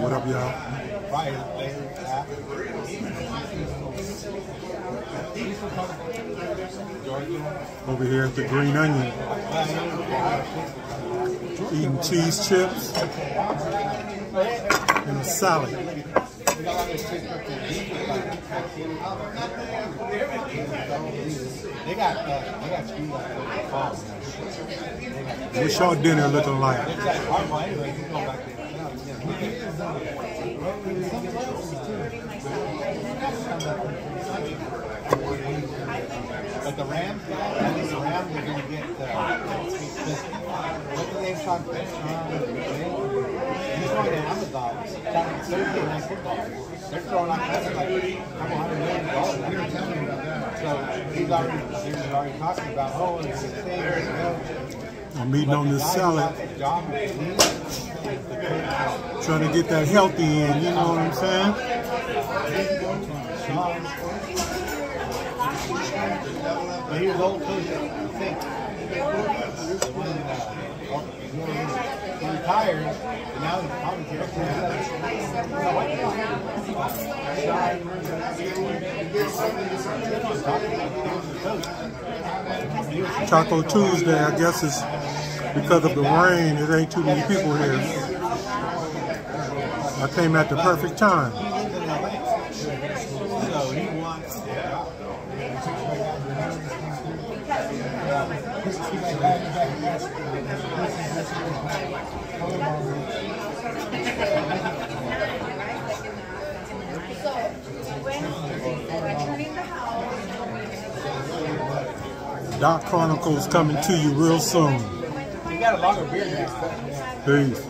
What up, y'all? Over here at the Green Onion. Eating cheese chips and a salad. They got, uh. What's your dinner looking like? But the Rams, I think the Rams are going to get. Uh, what's the name? Sean He's going to Amazon. Thursday night football. They're throwing out that's like a couple hundred million dollars. So he's already, he's already talking about, oh, it's a thing. You know. I'm eating on this salad, trying to get that healthy in, you know what I'm saying? But he was old too, I think. He retired, and now he's probably Taco Tuesday, I guess is because of the rain, it ain't too many people here. I came at the perfect time. Dock Chronicles coming to you real soon. Peace.